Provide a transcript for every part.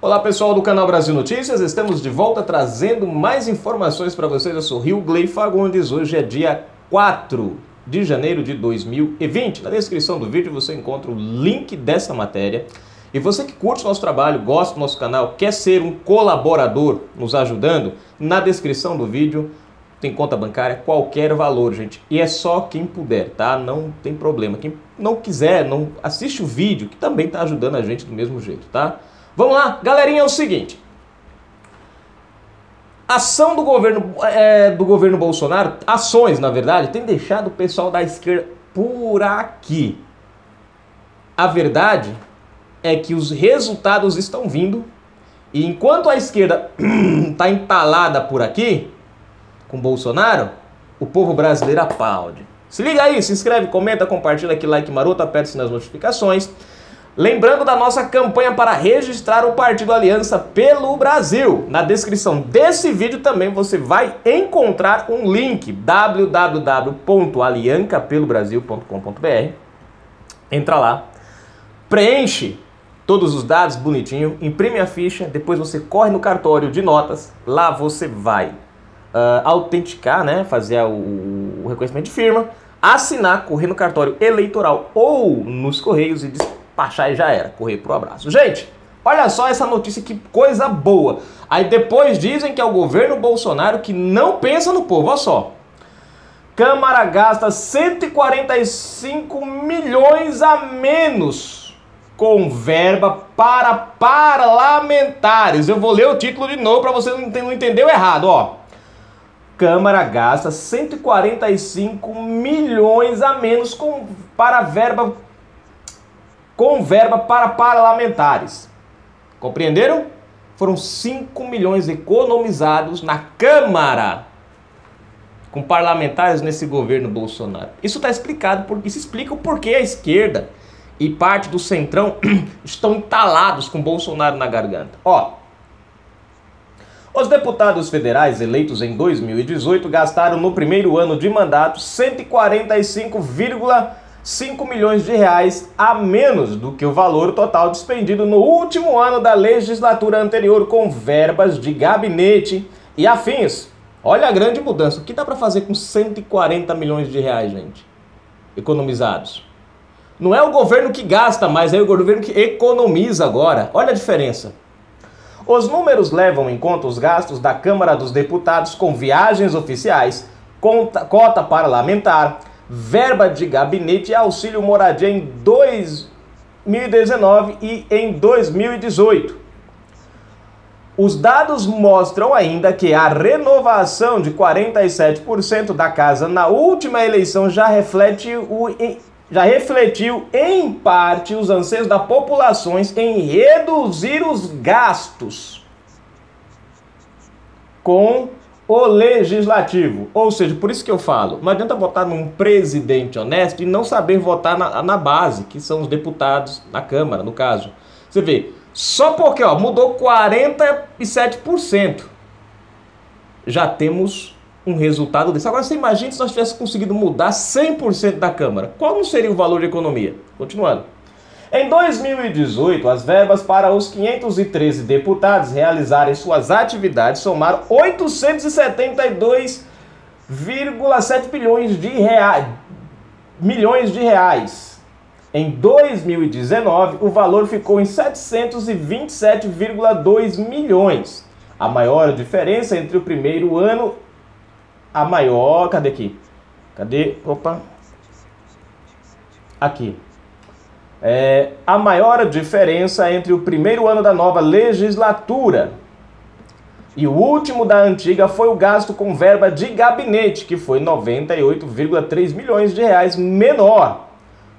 Olá pessoal do canal Brasil Notícias, estamos de volta trazendo mais informações para vocês. Eu sou Rio Glei Fagundes, hoje é dia 4 de janeiro de 2020. Na descrição do vídeo você encontra o link dessa matéria. E você que curte nosso trabalho, gosta do nosso canal, quer ser um colaborador nos ajudando, na descrição do vídeo tem conta bancária, qualquer valor, gente. E é só quem puder, tá? Não tem problema. Quem não quiser, não assiste o vídeo, que também está ajudando a gente do mesmo jeito, tá? Vamos lá, galerinha, é o seguinte. Ação do governo, é, do governo Bolsonaro, ações na verdade, tem deixado o pessoal da esquerda por aqui. A verdade é que os resultados estão vindo e enquanto a esquerda está entalada por aqui com Bolsonaro, o povo brasileiro aplaude. Se liga aí, se inscreve, comenta, compartilha aqui, like maroto, aperte nas notificações. Lembrando da nossa campanha para registrar o Partido Aliança pelo Brasil. Na descrição desse vídeo também você vai encontrar um link www.aliancapelobrasil.com.br. Entra lá, preenche todos os dados bonitinho, imprime a ficha, depois você corre no cartório de notas, lá você vai uh, autenticar, né, fazer o, o reconhecimento de firma, assinar, correr no cartório eleitoral ou nos correios e despachar e já era. Correr pro abraço. Gente, olha só essa notícia, que coisa boa. Aí depois dizem que é o governo Bolsonaro que não pensa no povo, olha só. Câmara gasta 145 milhões a menos com verba para parlamentares. Eu vou ler o título de novo para você não entender errado, ó. Câmara gasta 145 milhões a menos com, para verba com verba para parlamentares. Compreenderam? Foram 5 milhões economizados na Câmara com parlamentares nesse governo Bolsonaro. Isso está explicado, porque isso explica o porquê a esquerda e parte do centrão estão entalados com Bolsonaro na garganta. Ó, os deputados federais eleitos em 2018 gastaram no primeiro ano de mandato 145, 5 milhões de reais a menos do que o valor total despendido no último ano da legislatura anterior com verbas de gabinete e afins. Olha a grande mudança. O que dá para fazer com 140 milhões de reais, gente? Economizados. Não é o governo que gasta mais, é o governo que economiza agora. Olha a diferença. Os números levam em conta os gastos da Câmara dos Deputados com viagens oficiais, conta, cota parlamentar, verba de gabinete e auxílio moradia em 2019 e em 2018. Os dados mostram ainda que a renovação de 47% da casa na última eleição já reflete o já refletiu em parte os anseios da populações em reduzir os gastos com o legislativo. Ou seja, por isso que eu falo, não adianta votar num presidente honesto e não saber votar na, na base, que são os deputados na Câmara, no caso. Você vê, só porque ó, mudou 47%, já temos um resultado desse. Agora você imagina se nós tivéssemos conseguido mudar 100% da Câmara. Qual não seria o valor de economia? Continuando. Em 2018, as verbas para os 513 deputados realizarem suas atividades somaram 872,7 bilhões de reais, milhões de reais. Em 2019, o valor ficou em 727,2 milhões. A maior diferença entre o primeiro ano a maior. Cadê aqui? Cadê? Opa. Aqui. É, a maior diferença entre o primeiro ano da nova legislatura e o último da antiga foi o gasto com verba de gabinete, que foi 98,3 milhões de reais menor.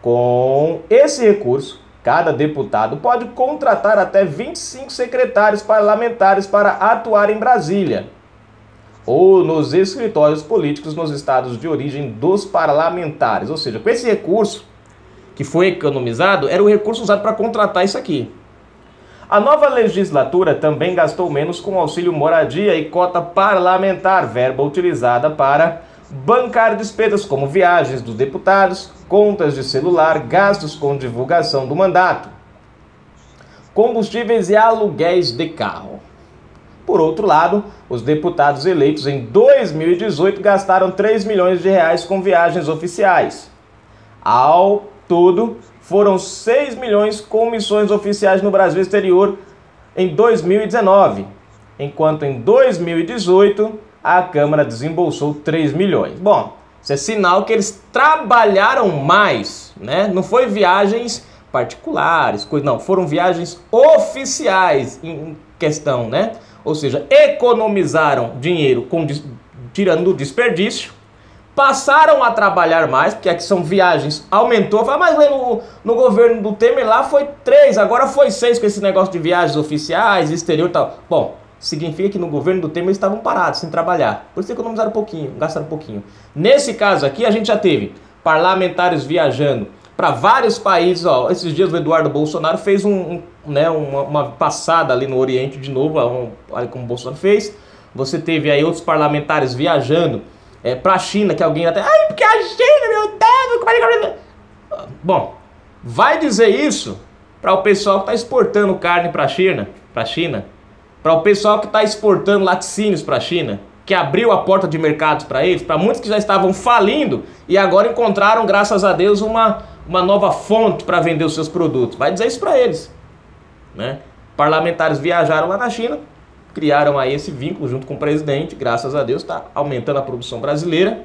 Com esse recurso, cada deputado pode contratar até 25 secretários parlamentares para atuar em Brasília ou nos escritórios políticos nos estados de origem dos parlamentares. Ou seja, com esse recurso que foi economizado, era o recurso usado para contratar isso aqui. A nova legislatura também gastou menos com auxílio moradia e cota parlamentar, verba utilizada para bancar despesas como viagens dos deputados, contas de celular, gastos com divulgação do mandato. combustíveis e aluguéis de carro. Por outro lado, os deputados eleitos em 2018 gastaram 3 milhões de reais com viagens oficiais. Ao todo, foram 6 milhões com missões oficiais no Brasil exterior em 2019, enquanto em 2018 a Câmara desembolsou 3 milhões. Bom, isso é sinal que eles trabalharam mais, né? Não foi viagens particulares, coisa não, foram viagens oficiais em questão, né? Ou seja, economizaram dinheiro com, tirando o desperdício, passaram a trabalhar mais, porque aqui são viagens, aumentou, fala, mas no, no governo do Temer lá foi três, agora foi seis com esse negócio de viagens oficiais, exterior e tal. Bom, significa que no governo do Temer eles estavam parados, sem trabalhar. Por isso economizaram um pouquinho, gastaram um pouquinho. Nesse caso aqui, a gente já teve parlamentares viajando para vários países. Ó, esses dias o Eduardo Bolsonaro fez um, um né, uma, uma, passada ali no Oriente de novo, olha como o Bolsonaro fez. Você teve aí outros parlamentares viajando é, para a China, que alguém até. Ai, porque a China, meu Deus, como é que. Bom, vai dizer isso para o pessoal que está exportando carne para a China, para China, para o pessoal que está exportando laticínios para a China, que abriu a porta de mercados para eles, para muitos que já estavam falindo e agora encontraram, graças a Deus, uma, uma nova fonte para vender os seus produtos. Vai dizer isso para eles. Né? Parlamentares viajaram lá na China, criaram aí esse vínculo junto com o presidente, graças a Deus está aumentando a produção brasileira,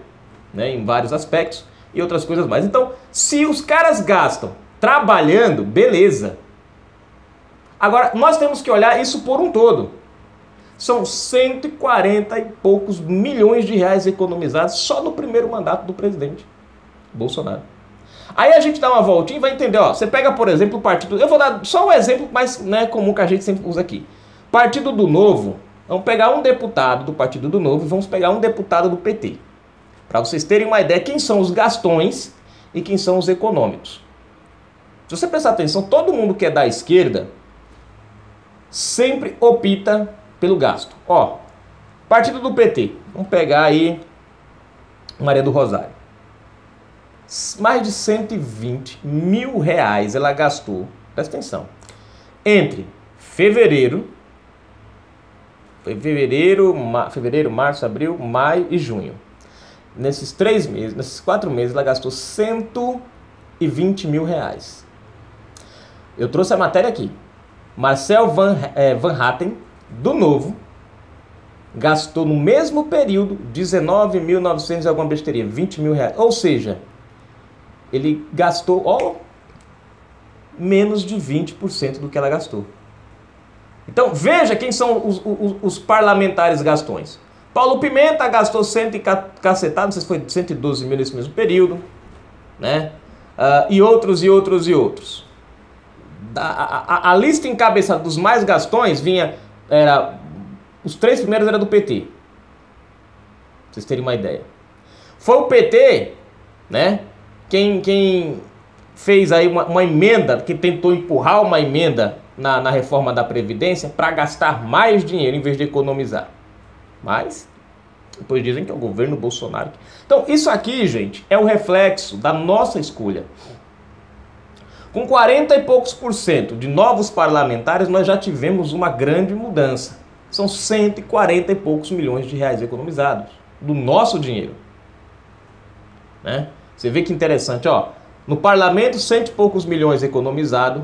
né, em vários aspectos e outras coisas mais. Então, se os caras gastam trabalhando, beleza. Agora, nós temos que olhar isso por um todo. São 140 e poucos milhões de reais economizados só no primeiro mandato do presidente Bolsonaro. Aí a gente dá uma voltinha e vai entender, ó. Você pega, por exemplo, o partido. Eu vou dar só um exemplo mais né, comum que a gente sempre usa aqui. Partido do Novo. Vamos pegar um deputado do Partido do Novo e vamos pegar um deputado do PT. Para vocês terem uma ideia quem são os gastões e quem são os econômicos. Se você prestar atenção, todo mundo que é da esquerda sempre opta pelo gasto. Ó, partido do PT. Vamos pegar aí Maria do Rosário mais de 120 mil reais ela gastou, presta atenção, entre fevereiro, fevereiro, ma, fevereiro, março, abril, maio e junho. Nesses três meses, nesses quatro meses, ela gastou 120 mil reais. Eu trouxe a matéria aqui. Marcel Van, é, Van Hatten, do Novo, gastou no mesmo período 19.900 e alguma besteira, 20 mil reais. Ou seja, ele gastou ó, menos de 20% do que ela gastou. Então veja quem são os, os, os, parlamentares gastões. Paulo Pimenta gastou cento e cacetado, não sei se foi 112 mil nesse mesmo período, né? Uh, e outros, e outros, e outros. A, a, a, lista encabeçada dos mais gastões vinha, era, os três primeiros eram do PT. Pra vocês terem uma ideia. Foi o PT, né? quem, quem fez aí uma, uma, emenda, que tentou empurrar uma emenda na, na reforma da Previdência para gastar mais dinheiro em vez de economizar. Mas, depois dizem que é o governo Bolsonaro. Então, isso aqui, gente, é o reflexo da nossa escolha. Com 40 e poucos por cento de novos parlamentares, nós já tivemos uma grande mudança. São 140 e poucos milhões de reais economizados do nosso dinheiro. Né? Você vê que interessante, ó. No parlamento, cento e poucos milhões economizado.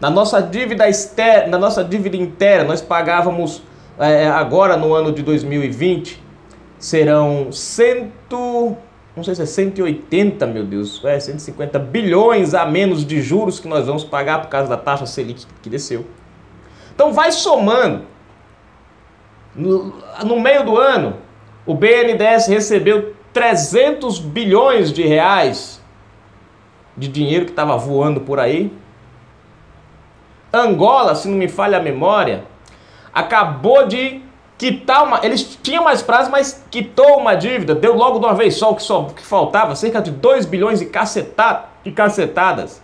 Na nossa dívida externa, na nossa dívida inteira, nós pagávamos é, agora no ano de 2020 serão cento, não sei se é 180, meu Deus, é 150 bilhões a menos de juros que nós vamos pagar por causa da taxa Selic que desceu. Então vai somando. No, no meio do ano, o BNDES recebeu 300 bilhões de reais de dinheiro que estava voando por aí. Angola, se não me falha a memória, acabou de quitar uma. Eles tinham mais prazo, mas quitou uma dívida, deu logo de uma vez só o que, só, que faltava, cerca de 2 bilhões de, caceta, de cacetadas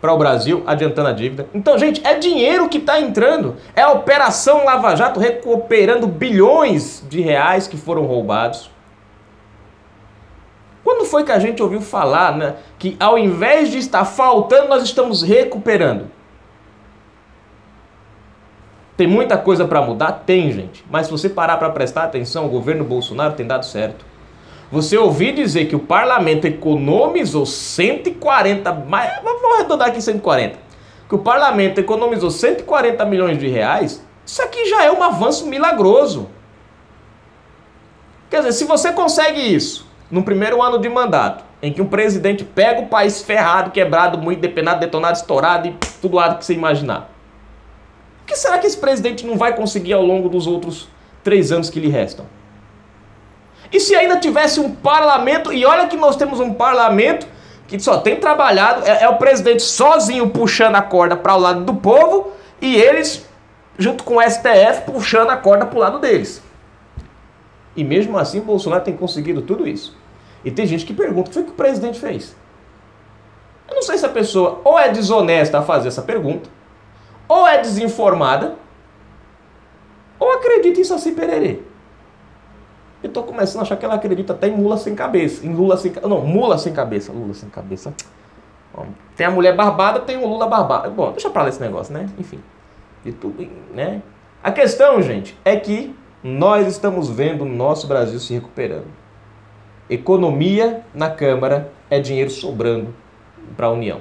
para o Brasil, adiantando a dívida. Então, gente, é dinheiro que está entrando. É a Operação Lava Jato recuperando bilhões de reais que foram roubados. Quando foi que a gente ouviu falar né, que ao invés de estar faltando, nós estamos recuperando? Tem muita coisa para mudar? Tem, gente. Mas se você parar para prestar atenção, o governo Bolsonaro tem dado certo. Você ouvir dizer que o parlamento economizou 140, mas vamos arredondar aqui 140. Que o parlamento economizou 140 milhões de reais, isso aqui já é um avanço milagroso. Quer dizer, se você consegue isso no primeiro ano de mandato, em que um presidente pega o país ferrado, quebrado, muito depenado, detonado, estourado e tudo lado que você imaginar. Que será que esse presidente não vai conseguir ao longo dos outros três anos que lhe restam? E se ainda tivesse um parlamento, e olha que nós temos um parlamento que só tem trabalhado, é, é o presidente sozinho puxando a corda para o lado do povo e eles, junto com o STF, puxando a corda para o lado deles. E mesmo assim, Bolsonaro tem conseguido tudo isso. E tem gente que pergunta: o que que o presidente fez? Eu não sei se a pessoa ou é desonesta a fazer essa pergunta, ou é desinformada, ou acredita em Saci Pererê. Eu tô começando a achar que ela acredita até em mula sem cabeça. Em Lula sem Não, mula sem cabeça. Lula sem cabeça. Tem a mulher barbada, tem o Lula barbado. Bom, deixa pra lá esse negócio, né? Enfim. Tudo, né? A questão, gente, é que nós estamos vendo o nosso Brasil se recuperando. Economia na Câmara é dinheiro sobrando para a União.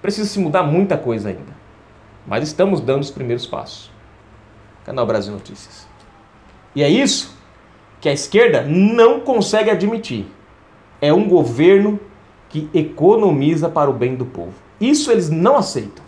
Precisa se mudar muita coisa ainda. Mas estamos dando os primeiros passos. Canal Brasil Notícias. E é isso que a esquerda não consegue admitir. É um governo que economiza para o bem do povo. Isso eles não aceitam.